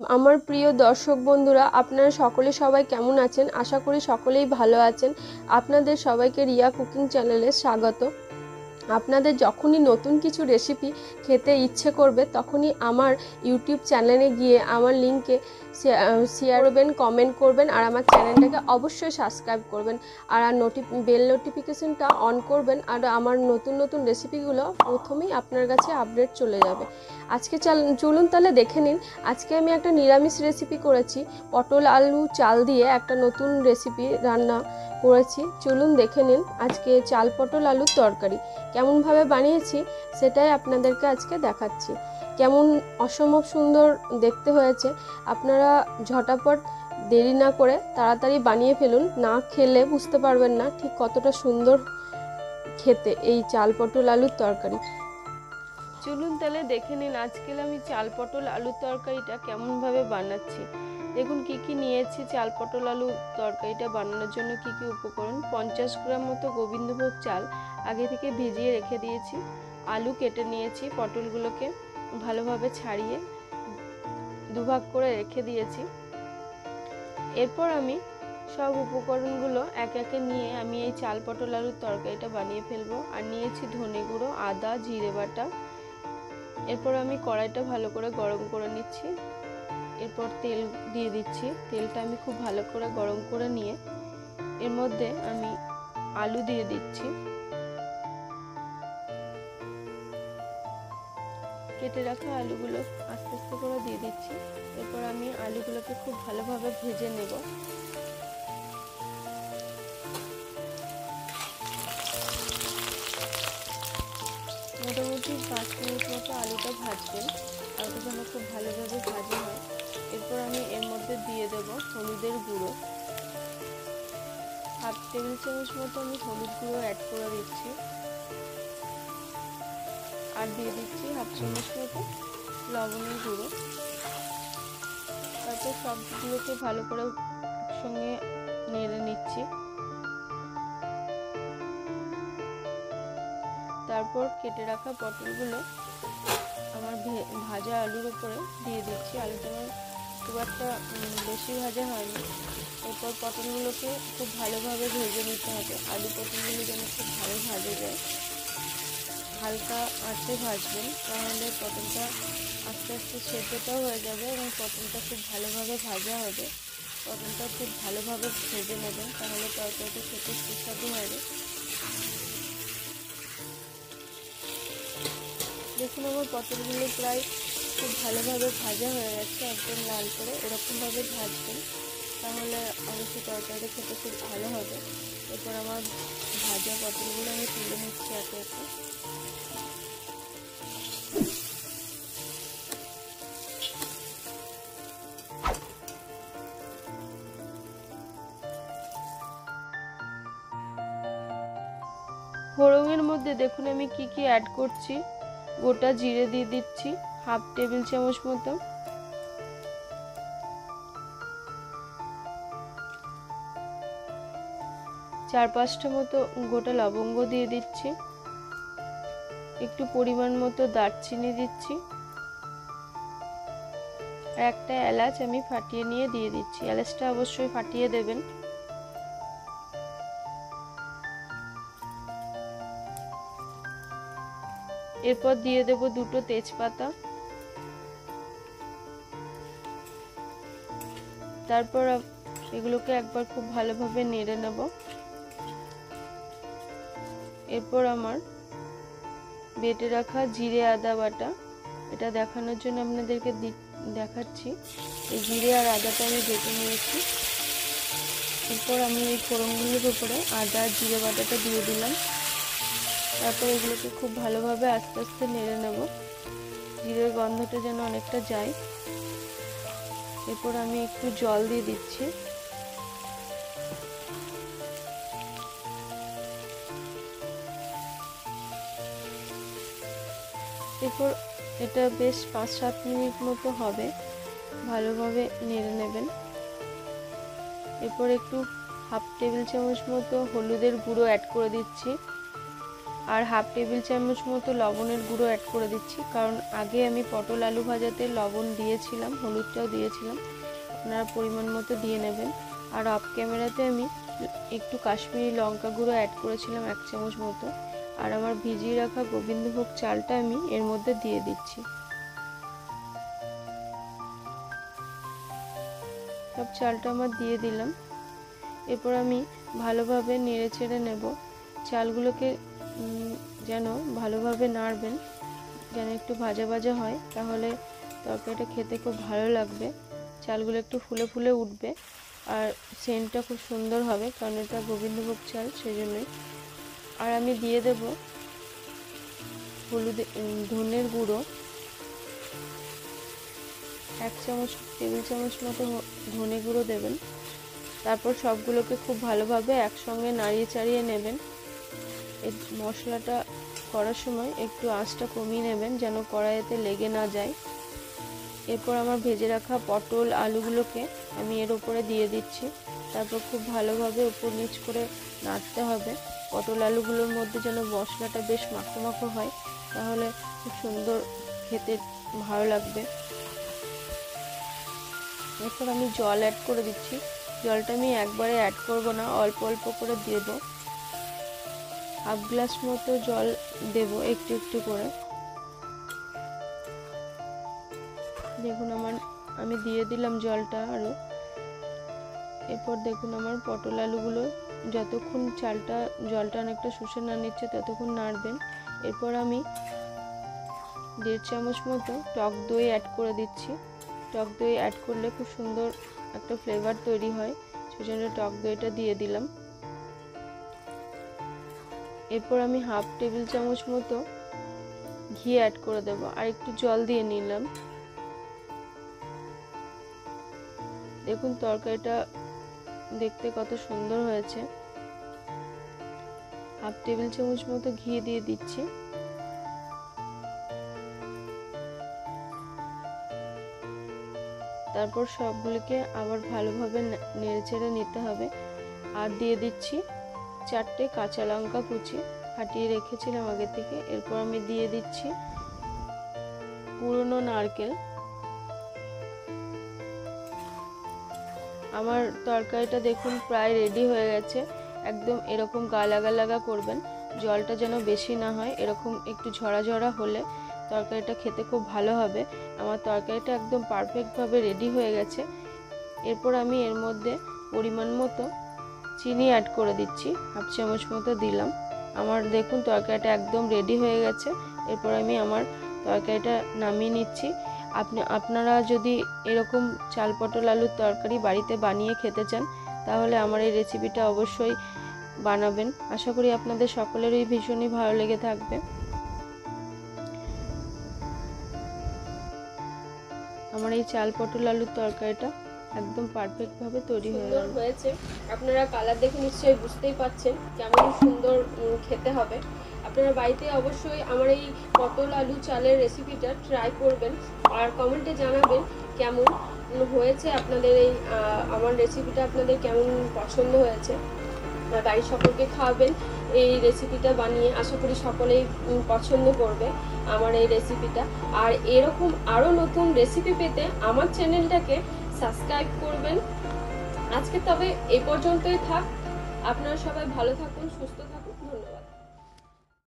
আমার প্রিয় দর্শক বন্ধুরা, আপনারা সকলে সবাই কেমন আছেন? আশা করি সকলেই ভালো আছেন। আপনাদের সবাইকে রিয়া কুকিং চ্যানেলে স্বাগত। আপনাদের যখনই নতুন কিছু রেসিপি খেতে ইচ্ছে করবে, তখনই আমার ইউটিউব চ্যানেলে গিয়ে আমার লিঙ্কে শেয়ার করবেন কমেন্ট করবেন, আর আমার চ্যানেলটাকে অবশ্যই সাবস্ক্রাইব করবেন। আর নোটি বেল নোটিফিকেশনটা অন করবেন, আর আমার নতুন নতুন রেসিপিগুলো প্রথমেই আপনার কাছে আপডেট চলে যাবে। আজকে চাল, চলুন তাহলে দেখে নিন, আজকে আমি একটা নিরামিষ রেসিপি করেছি, পটল আলু চাল দিয়ে একটা নতুন রেসিপি রান্না করেছি। চলুন দেখে নিন, আজকে চাল, পটল, আলুর তরকারি কেমনভাবে বানিয়েছি, সেটাই আপনাদেরকে আজকে দেখাচ্ছি। কেমন অসম্ভব সুন্দর দেখতে হয়েছে। আপনারা ঝটাপট দেরি না করে তাড়াতাড়ি বানিয়ে ফেলুন। না খেলে বুঝতে পারবেন না ঠিক কতটা সুন্দর খেতে এই চাল পটল আলুর তরকারি। চলুন তাহলে দেখে নিন আজকে আমি চাল পটল আলুর তরকারিটা কেমনভাবে বানাচ্ছি। দেখুন কি কি নিয়েছি চাল পটল আলু তরকারিটা বানানোর জন্য কি কি উপকরণ। পঞ্চাশ গ্রাম মতো গোবিন্দভোগ চাল আগে থেকে ভিজিয়ে রেখে দিয়েছি। আলু কেটে নিয়েছি পটলগুলোকে। ভালোভাবে ছাড়িয়ে দুভাগ করে রেখে দিয়েছি। এরপর আমি সব উপকরণগুলো এক একে নিয়ে আমি এই চাল পটল আলুর তরকারিটা বানিয়ে ফেলব। আর নিয়েছি ধনে গুঁড়ো, আদা, জিরে বাটা। এরপর আমি কড়াইটা ভালো করে গরম করে নিচ্ছি। এরপর তেল দিয়ে দিচ্ছি। তেলটা আমি খুব ভালো করে গরম করে নিয়ে এর মধ্যে আমি আলু দিয়ে দিচ্ছি। কেটে রাখা আলুগুলো আস্তে আস্তে করে দিয়ে দিচ্ছি। এরপর আমি আলুগুলোকে খুব ভালোভাবে ভেজে নেব। মোটামুটি পাঁচ মিনিট মতো আলুটা ভাজবেন। আলুটা যেন খুব ভালোভাবে ভাজা হয়। এরপর আমি এর মধ্যে দিয়ে দেব হলুদের গুঁড়ো। হাফ টেবিল চামচ মতো আমি হলুদ গুঁড়ো অ্যাড করে দিচ্ছি। আর দিয়ে দিচ্ছি হাফ চামচ মতো লবণের গুঁড়ো। তারপর সবগুলোকে ভালো করে সঙ্গে নেড়ে নিচ্ছি। তারপর কেটে রাখা পটলগুলো আমার ভাজা আলুর উপরে দিয়ে দিচ্ছি। আলুটা আমার খুব একটা বেশি ভাজা হয়নি। এরপর পটলগুলোকে খুব ভালোভাবে ভেজে নিতে হবে। আলু পটলগুলো যেন খুব ভালো ভাজে যায়। হালকা আঁচে ভাজবেন, তাহলে পটলটা আস্তে আস্তে সেদ্ধটাও হয়ে যাবে এবং পটলটা খুব ভালোভাবে ভাজা হবে। পটলটা খুব ভালোভাবে ভেজে নেবেন, তাহলে তরকারিটা খেতে সুস্বাদু হবে। দেখুন আমার পটলগুলো প্রায় খুব ভালোভাবে ভাজা হয়ে গেছে, একদম লাল করে এরকমভাবে ভাজবেন, তাহলে অবশ্যই তরকারিটা খেতে খুব ভালো হবে। এরপর আমার ভাজা পটলগুলো আমি তুলে নিচ্ছি একে একে। ফোড়নের মধ্যে দেখুন আমি কি কি অ্যাড করছি। গোটা জিরে দিয়ে দিচ্ছি হাফ টেবিল চামচ মতো। চার পাঁচটা মতো গোটা লবঙ্গ দিয়ে দিচ্ছি। একটু পরিমাণ মতো দারচিনি দিচ্ছি। একটা এলাচ আমি ফাটিয়ে নিয়ে দিয়ে দিচ্ছি। এলাচটা অবশ্যই ফাটিয়ে দেবেন। এরপর দিয়ে দেব দুটো তেজপাতা। তারপর এগুলোকে একবার খুব ভালোভাবে নেড়ে নেব। এরপর আমার বেটে রাখা জিরে আদা বাটা, এটা দেখানোর জন্য আপনাদেরকে দেখাচ্ছি। এই জিরে আর আদাটা আমি বেটে নিয়েছি। এরপর আমি এই ফোড়নগুলোর উপরে আদা, জিরে বাটাটা দিয়ে দিলাম। তারপর এগুলোকে খুব ভালোভাবে আস্তে আস্তে নেড়ে নেব। জিরের গন্ধটা যেন অনেকটা যায়। এরপর আমি একটু জল দিয়ে দিচ্ছি। এরপর এটা বেশ পাঁচ সাত মিনিট মতো হবে। ভালোভাবে নেড়ে নেবেন। এরপর একটু হাফ টেবিল চামচ মতো হলুদের গুঁড়ো অ্যাড করে দিচ্ছি। আর হাফ টেবিল চামচ মতো লবণের গুঁড়ো অ্যাড করে দিচ্ছি। কারণ আগে আমি পটল আলু ভাজাতে লবণ দিয়েছিলাম, হলুদটাও দিয়েছিলাম। আপনারা পরিমাণ মতো দিয়ে নেবেন। আর অফ ক্যামেরাতে আমি একটু কাশ্মীরি লঙ্কা গুঁড়ো অ্যাড করেছিলাম এক চামচ মতো। আর আমার ভিজিয়ে রাখা গোবিন্দভোগ চালটা আমি এর মধ্যে দিয়ে দিচ্ছি। সব চালটা আমার দিয়ে দিলাম। এরপর আমি ভালোভাবে নেড়ে চেড়ে নেব। চালগুলোকে যেন ভালোভাবে নাড়বেন, যেন একটু ভাজা ভাজা হয়, তাহলে তরকারিটা খেতে খুব ভালো লাগবে। চালগুলো একটু ফুলে ফুলে উঠবে, আর সেন্টটা খুব সুন্দর হবে, কারণ এটা গোবিন্দভোগ চাল, সেই জন্যই। আর আমি দিয়ে দেব হলুদ ধনের গুঁড়ো। এক চামচ, টেবিল চামচ মতো ধনে গুঁড়ো দেবেন। তারপর সবগুলোকে খুব ভালোভাবে একসঙ্গে নাড়িয়ে চাড়িয়ে নেবেন। মশলাটা করার সময় একটু আঁচটা কমিয়ে নেবেন যেন কড়াইতে লেগে না যায়। এরপর আমার ভেজে রাখা পটল, আলুগুলোকে আমি এর উপরে দিয়ে দিচ্ছি। তারপর খুব ভালোভাবে উপর নিচ করে নাড়তে হবে। পটল, আলুগুলোর মধ্যে যেন মশলাটা বেশ মাখো মাখো হয়, তাহলে খুব সুন্দর খেতে ভালো লাগবে। এরপর আমি জল অ্যাড করে দিচ্ছি। জলটা আমি একবারে অ্যাড করব না, অল্প অল্প করে দেব। হাফ গ্লাস মতো জল দেব একটু একটু করে। দেখুন আমার, আমি দিয়ে দিলাম জলটা আরও এরপর দেখুন আমার পটল আলুগুলো, যতক্ষণ চালটা, জলটা অনেকটা শুষে না নিচ্ছে ততক্ষণ নাড়বেন। এরপর আমি দেড় চামচ মতো টক দই অ্যাড করে দিচ্ছি। টক দই অ্যাড করলে খুব সুন্দর একটা ফ্লেভার তৈরি হয়। সেজন্য টক দইটা দিয়ে দিলাম। এরপর আমি হাফ টেবিল চামচ মতো ঘি অ্যাড করে দেব আর একটু জল দিয়ে নিলাম। দেখুন তরকারিটা দেখতে কত সুন্দর হয়েছে। হাফ টেবিল চামচ মতো ঘি দিয়ে দিচ্ছি। তারপর সবগুলিকে আবার ভালোভাবে নেড়ে নিতে হবে। আর দিয়ে দিচ্ছি চারটে কাঁচা লঙ্কা কুচি ফাটিয়ে রেখেছিলাম আগে থেকে। এরপর আমি দিয়ে দিচ্ছি পুরনো নারকেল। আমার তরকারিটা দেখুন প্রায় রেডি হয়ে গেছে। একদম এরকম গালাগা লাগা করবেন, জলটা যেন বেশি না হয়, এরকম একটু ঝরা ঝরা হলে তরকারিটা খেতে খুব ভালো হবে। আমার তরকারিটা একদম পারফেক্টভাবে রেডি হয়ে গেছে। এরপর আমি এর মধ্যে পরিমাণ মতো চিনি অ্যাড করে দিচ্ছি। হাফ চামচ মতো দিলাম। আমার দেখুন তরকারিটা একদম রেডি হয়ে গেছে। এরপর আমি আমার তরকারিটা নামিয়ে নিচ্ছি। আপনি, আপনারা যদি এরকম চাল পটল আলুর তরকারি বাড়িতে বানিয়ে খেতে চান, তাহলে আমার এই রেসিপিটা অবশ্যই বানাবেন। আশা করি আপনাদের সকলেরই ভীষণই ভালো লেগে থাকবে। আমার এই চাল পটল আলুর তরকারিটা একদম পারফেক্টভাবে তৈরি সুন্দর হয়েছে। আপনারা কালার দেখে নিশ্চয়ই বুঝতেই পাচ্ছেন কেমন সুন্দর খেতে হবে। আপনারা বাড়িতে অবশ্যই আমার এই পটল আলু চালের রেসিপিটা ট্রাই করবেন আর কমেন্টে জানাবেন কেমন হয়েছে আপনাদের এই আমার রেসিপিটা আপনাদের কেমন পছন্দ হয়েছে। বাড়ির সকলকে খাওয়াবেন এই রেসিপিটা বানিয়ে আশা করি সকলেই পছন্দ করবে আমার এই রেসিপিটা আর এরকম আরও নতুন রেসিপি পেতে আমার চ্যানেলটাকে সাবস্ক্রাইব করবেন। আজকে তবে এ পর্যন্তই থাক। আপনারা সবাই ভালো থাকুন সুস্থ থাকুন।